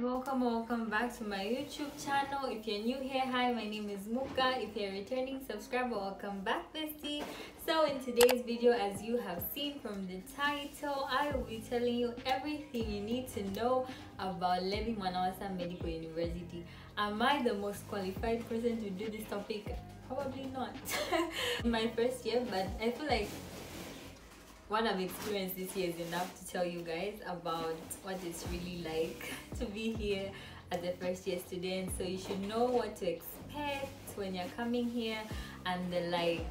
welcome welcome back to my youtube channel. If you're new here hi my name is muka. If you're returning subscriber welcome back bestie. So in today's video as you have seen from the title i will be telling you everything you need to know about Levy Mwanawasa medical university. Am i the most qualified person to do this topic? Probably not. My first year but i feel like what I've experienced this year is enough to tell you guys about what it's really like to be here as a first year student. So you should know what to expect when you're coming here and the like.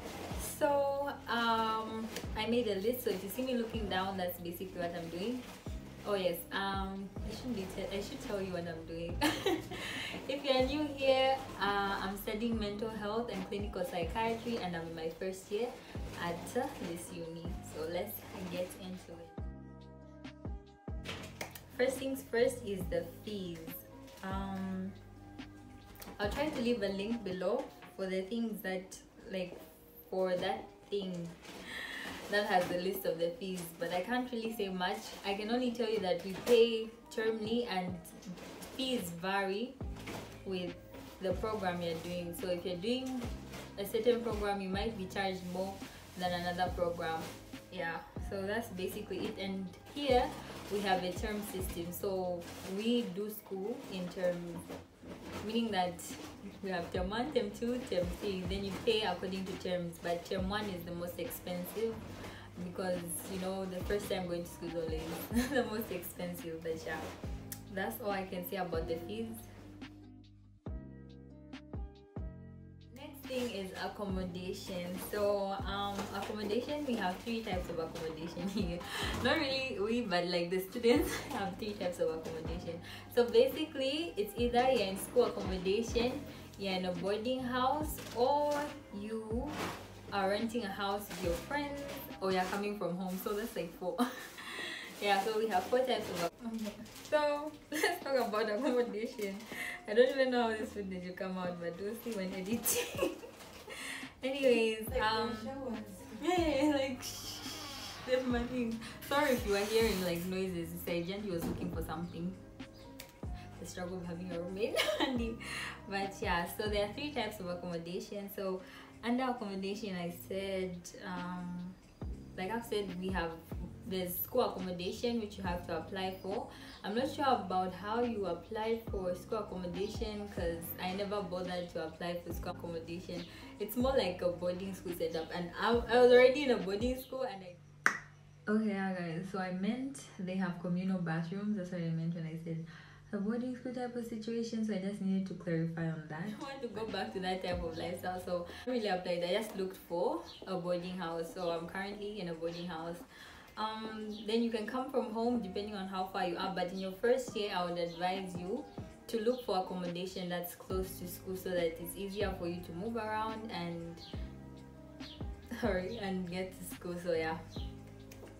So um, I made a list. So if you see me looking down, that's basically what I'm doing. Oh yes, um, I shouldn't be I should tell you what I'm doing. if you're new here, uh, I'm studying mental health and clinical psychiatry, and I'm in my first year at uh, this uni. So let's get into it. First things first is the fees. Um, I'll try to leave a link below for the things that like for that thing that has the list of the fees but i can't really say much. I can only tell you that we pay termly and fees vary with the program you're doing. So if you're doing a certain program you might be charged more than another program. Yeah so that's basically it. And here we have a term system. So we do school in terms meaning that we have term 1 term 2 term 3 then you pay according to terms but term 1 is the most expensive because you know the first time going to school is always the most expensive but yeah. That's all i can say about the fees. Next thing is accommodation. So um accommodation we have three types of accommodation here. Not really we but like the students have three types of accommodation. So basically it's either you're in school accommodation you're in a boarding house or you are renting a house with your friends or you're coming from home so that's like four. Yeah so we have four types of okay. so let's talk about accommodation. I don't even know how this footage will come out but we'll see when editing. Anyways like um yeah like that's my thing. Sorry if you are hearing like noises. It's agent he was looking for something. The struggle of having a roommate. But yeah so there are three types of accommodation. So under accommodation i said um like i've said we have there's school accommodation which you have to apply for. I'm not sure about how you apply for school accommodation because i never bothered to apply for school accommodation. It's more like a boarding school setup and i, I was already in a boarding school and i okay guys so i meant they have communal bathrooms that's what i meant when i said a boarding school type of situation so i just needed to clarify on that. I want to go back to that type of lifestyle so i really applied. I just looked for a boarding house so i'm currently in a boarding house. Um then you can come from home depending on how far you are but in your first year i would advise you to look for accommodation that's close to school so that it's easier for you to move around and hurry and get to school so yeah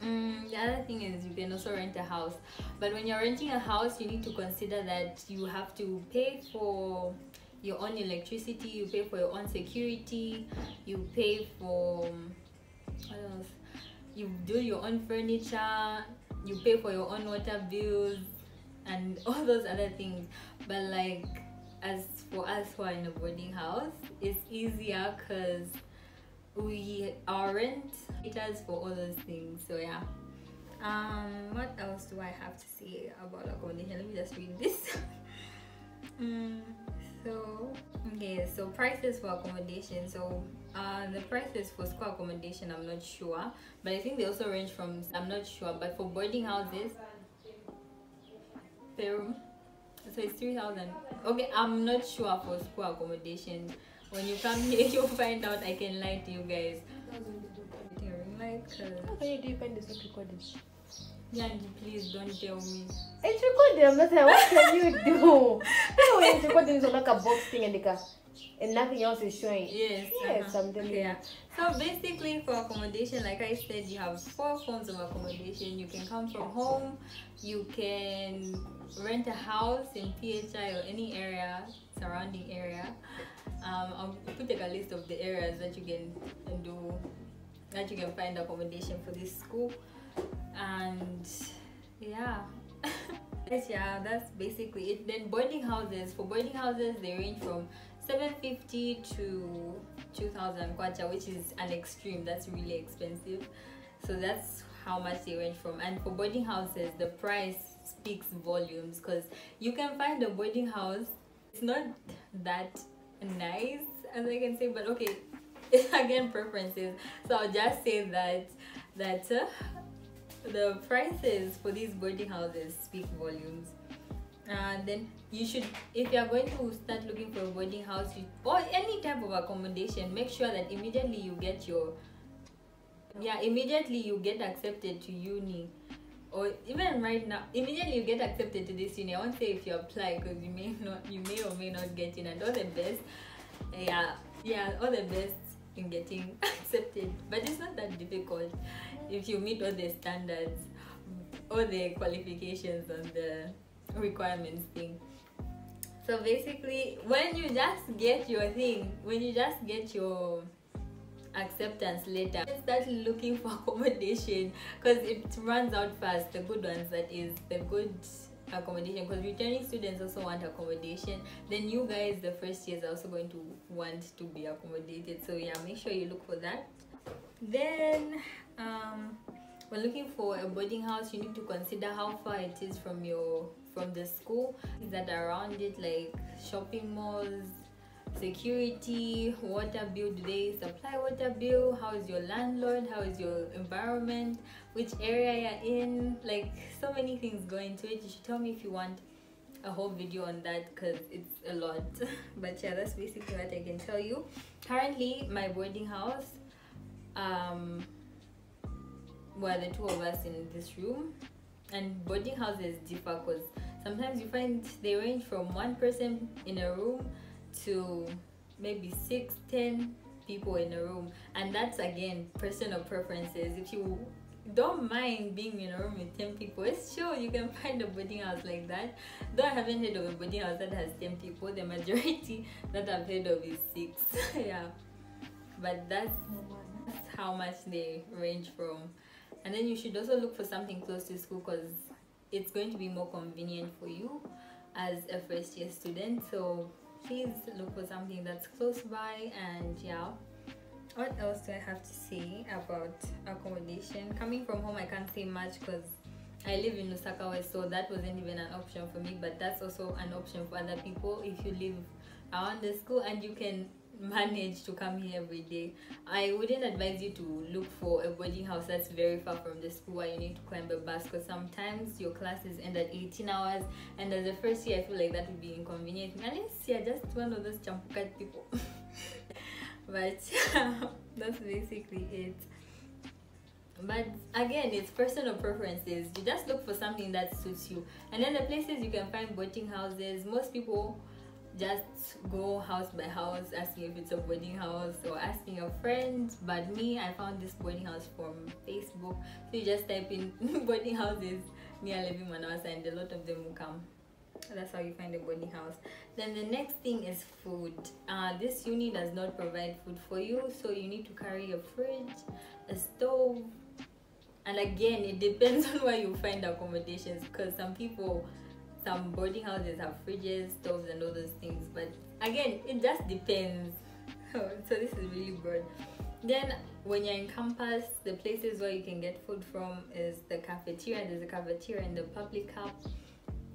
Mm, the other thing is you can also rent a house. But when you're renting a house you need to consider that you have to pay for your own electricity you pay for your own security you pay for what else? You do your own furniture you pay for your own water bills and all those other things. But like as for us who are in a boarding house it's easier because we aren't. It has for all those things so yeah. Um what else do i have to say about accommodation let me just read this. Mm, so okay so prices for accommodation. So uh the prices for school accommodation i'm not sure. But i think they also range from i'm not sure but for boarding houses per so it's 3000 okay i'm not sure for school accommodation when you come here you'll find out i can lie to you guys like How can you do find this not recorded? Yandy, please don't tell me It's recorded. I'm not saying, what can you do? You know when it's recorded, it's like a box thing and, like a, and nothing else is showing. yes Yes, uh-huh. Okay, yeah so basically for accommodation like i said you have four forms of accommodation you can come from home you can rent a house in phi or any area surrounding area um i'll put like a list of the areas that you can do that you can find accommodation for this school and yeah yeah, that's basically it. Then boarding houses. For boarding houses, they range from 750 to 2000 kwacha, which is an extreme. That's really expensive. So that's how much they range from. And for boarding houses, the price speaks volumes because you can find a boarding house. It's not that nice, as I can say, but okay. it's Again, preferences. So I'll just say that that. Uh, the prices for these boarding houses speak volumes and then you should if you are going to start looking for a boarding house or any type of accommodation make sure that immediately you get your yeah immediately you get accepted to uni. Or even right now immediately you get accepted to this uni. I won't say if you apply because you may not you may or may not get in. And all the best yeah yeah all the best in getting accepted. But it's not that difficult if you meet all the standards all the qualifications and the requirements thing so basically when you just get your thing when you just get your acceptance letter start looking for accommodation. Because it runs out fast. The good ones that is the good accommodation. Because returning students also want accommodation. Then you guys the first years are also going to want to be accommodated. So yeah make sure you look for that. Then um when looking for a boarding house you need to consider how far it is from your from the school that around it like shopping malls security water bill do they supply water bill? How is your landlord? How is your environment? Which area you're in? Like so many things go into it. You should tell me if you want a whole video on that because it's a lot. But yeah that's basically what i can tell you. Currently my boarding house um were the two of us in this room and boarding houses differ because sometimes you find they range from one person in a room to maybe six ten people in a room. And that's again personal preferences. If you don't mind being in a room with 10 people it's sure you can find a boarding house like that. Though i haven't heard of a boarding house that has 10 people the majority that i've heard of is six. Yeah. But that's, that's how much they range from and then you should also look for something close to school because it's going to be more convenient for you as a first year student. So please look for something that's close by and yeah. What else do i have to say about accommodation? Coming from home i can't say much because i live in lusaka west so that wasn't even an option for me but that's also an option for other people. If you live around the school and you can manage to come here every day. I wouldn't advise you to look for a boarding house that's very far from the school where you need to climb a bus because sometimes your classes end at 18 hours and as a first year i feel like that would be inconvenient. Unless you're just one of those champukat people. But that's basically it. But again it's personal preferences. You just look for something that suits you. And then the places you can find boarding houses most people just go house by house asking if it's a boarding house or asking a friend but me i found this boarding house from facebook. So you just type in boarding houses near Levy Mwanawasa and a lot of them will come. That's how you find a boarding house. Then the next thing is food. Uh, this uni does not provide food for you so you need to carry a fridge a stove. And again it depends on where you find accommodations because some people some boarding houses have fridges stoves and all those things but again it just depends. So this is really broad. Then when you're in campus the places where you can get food from is the cafeteria. There's a cafeteria in the public hub.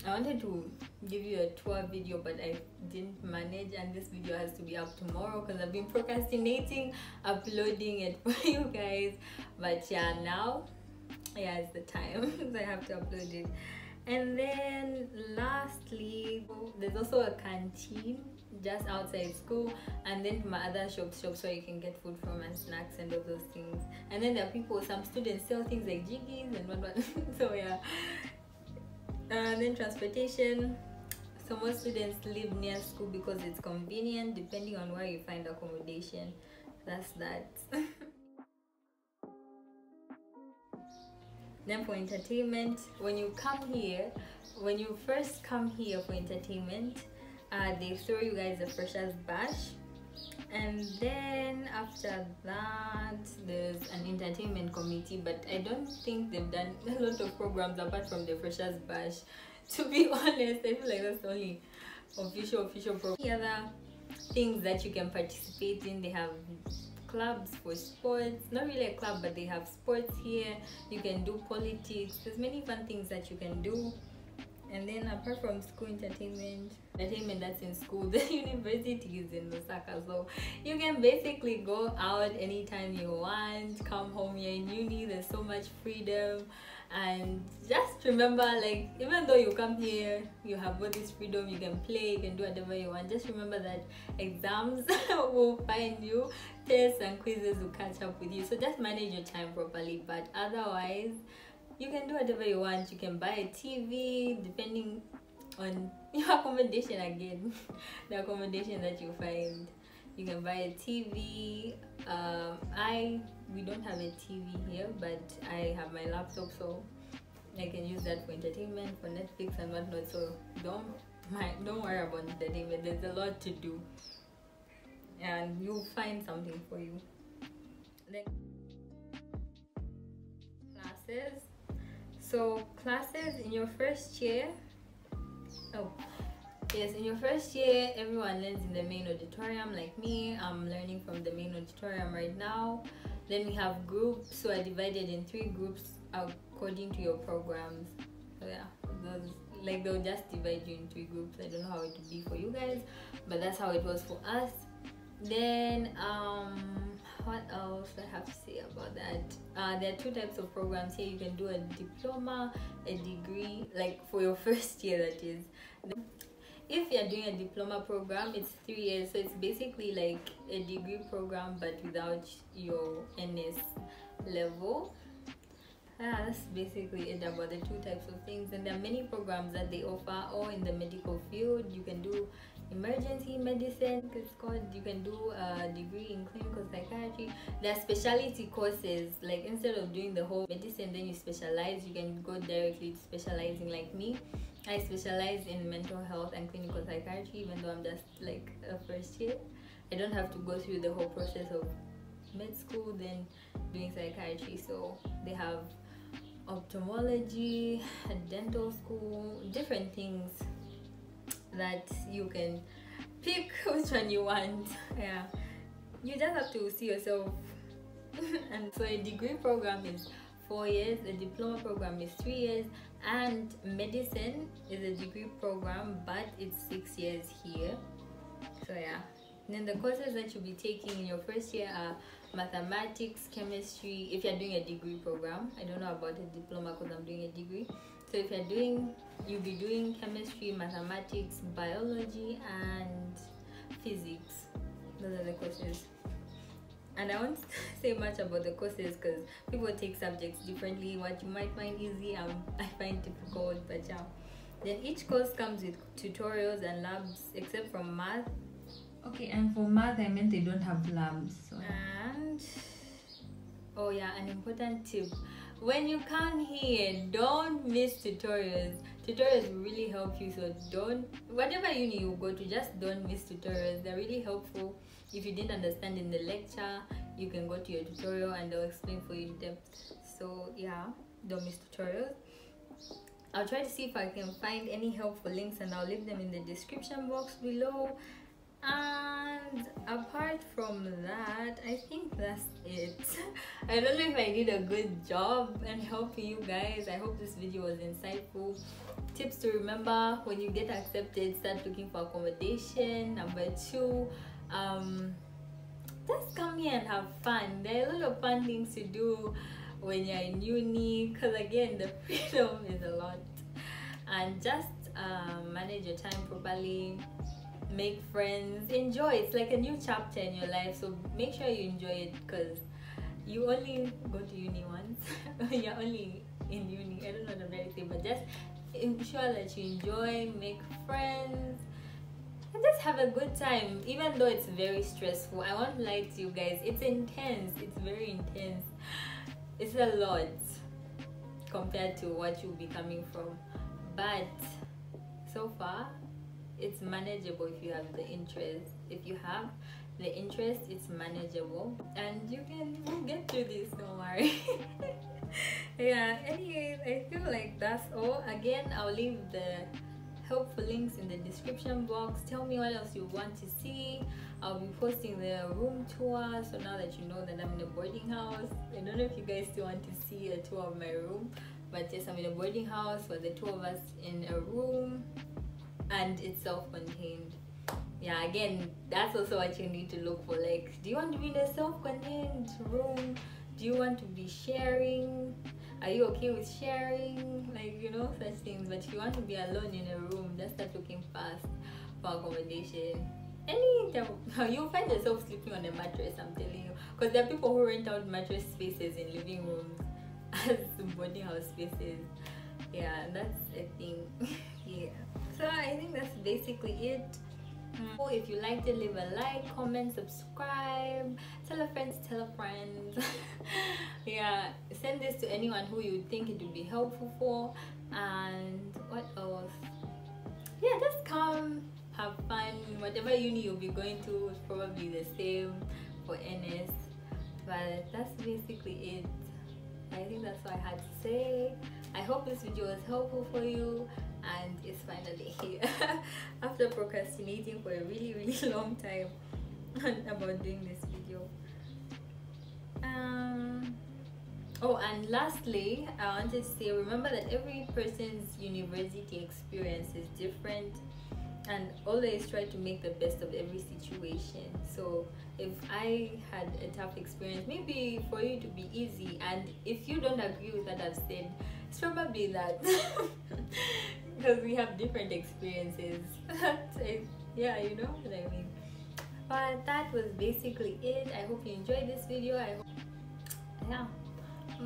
I wanted to give you a tour video but i didn't manage and this video has to be up tomorrow because i've been procrastinating uploading it for you guys. But yeah now yeah it's the time. So i have to upload it and then lastly there's also a canteen just outside school. And then my other shops shops where you can get food from and snacks and all those things. And then there are people some students sell things like jiggies and whatnot so yeah. And then transportation. So most students live near school because it's convenient depending on where you find accommodation. That's that then for entertainment when you come here when you first come here for entertainment uh, they throw you guys a freshers bash and then after that there's an entertainment committee but i don't think they've done a lot of programs apart from the freshers bash to be honest, I feel like that's the only official official program. The other things that you can participate in, they have clubs for sports. Not really a club but they have sports here. You can do politics. There's many fun things that you can do. And then apart from school entertainment entertainment that's in school the university is in Lusaka. So you can basically go out anytime you want come home you're in uni there's so much freedom and just remember like even though you come here you have all this freedom you can play you can do whatever you want just remember that exams will find you. Tests and quizzes will catch up with you. So just manage your time properly. But otherwise you can do whatever you want. You can buy a tv depending on your accommodation again the accommodation that you find. You can buy a tv um, i we don't have a tv here but i have my laptop so i can use that for entertainment for netflix and whatnot. So don't don't worry about entertainment. There's a lot to do. And you'll find something for you. Classes. So classes in your first year. Oh yes in your first year everyone learns in the main auditorium like me. I'm learning from the main auditorium right now then we have groups so i divided in three groups according to your programs so yeah those like they'll just divide you in three groups i don't know how it would be for you guys but that's how it was for us then um what else I have to say about that? Uh, there are two types of programs here. You can do a diploma, a degree, like for your first year, that is. If you're doing a diploma program, it's three years, so it's basically like a degree program but without your NS level. Yeah, that's basically it about the two types of things. And there are many programs that they offer, or in the medical field. You can do emergency medicine it's called you can do a degree in clinical psychiatry. There are specialty courses like instead of doing the whole medicine then you specialize you can go directly to specializing. Like me i specialize in mental health and clinical psychiatry even though i'm just like a first year. I don't have to go through the whole process of med school then doing psychiatry. So they have ophthalmology dental school different things that you can pick which one you want. Yeah. You just have to see yourself. And so a degree program is four years a diploma program is three years and medicine is a degree program but it's six years here. So yeah. And then the courses that you'll be taking in your first year are mathematics chemistry if you're doing a degree program. I don't know about a diploma because i'm doing a degree so if you're doing you'll be doing chemistry mathematics biology and physics. Those are the courses. And i won't say much about the courses because people take subjects differently. What you might find easy um, i find difficult but yeah. Then each course comes with tutorials and labs except from math. Okay and for math i meant they don't have labs so. and oh yeah an important tip when you come here don't miss tutorials. Tutorials really help you so don't whatever uni you go to just don't miss tutorials. They're really helpful. If you didn't understand in the lecture you can go to your tutorial and they'll explain for you in depth so yeah don't miss tutorials. I'll try to see if I can find any helpful links and I'll leave them in the description box below and apart from that i think that's it. I don't know if i did a good job and helping you guys. I hope this video was insightful. Tips to remember when you get accepted start looking for accommodation. Number two um just come here and have fun. There are a lot of fun things to do when you're in uni because again the freedom is a lot. And just um, manage your time properly make friends. Enjoy it's like a new chapter in your life so make sure you enjoy it because you only go to uni once. You're only in uni. I don't know the very thing but just ensure that you enjoy make friends and just have a good time. Even though it's very stressful i won't lie to you guys it's intense. It's very intense. It's a lot compared to what you'll be coming from. But so far it's manageable if you have the interest if you have the interest it's manageable. And you can get through this don't worry. Yeah anyways i feel like that's all. Again i'll leave the helpful links in the description box. Tell me what else you want to see. I'll be posting the room tour so now that you know that i'm in a boarding house i don't know if you guys still want to see a tour of my room but yes i'm in a boarding house for the two of us in a room and it's self-contained. Yeah again that's also what you need to look for. Like do you want to be in a self-contained room? Do you want to be sharing? Are you okay with sharing? Like you know such things. But if you want to be alone in a room just start looking fast for accommodation. Any you'll find yourself sleeping on a mattress i'm telling you. Because there are people who rent out mattress spaces in living rooms as boarding house spaces. Yeah that's a thing yeah so i think that's basically it Mm. If you liked it, leave a like, comment, subscribe, tell a friend, tell a friend. yeah, send this to anyone who you think it would be helpful for. And what else? Yeah, just come, have fun. Whatever uni you'll be going to is probably the same for NS. But that's basically it. I think that's all I had to say. I hope this video was helpful for you and it's finally here. After procrastinating for a really really long time about doing this video. Um oh and lastly i wanted to say remember that every person's university experience is different and always try to make the best of every situation. So if i had a tough experience maybe for you to be easy and if you don't agree with what i've said it's probably that because we have different experiences. So, yeah you know what i mean. But that was basically it. I hope you enjoyed this video. I hope yeah.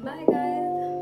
Bye guys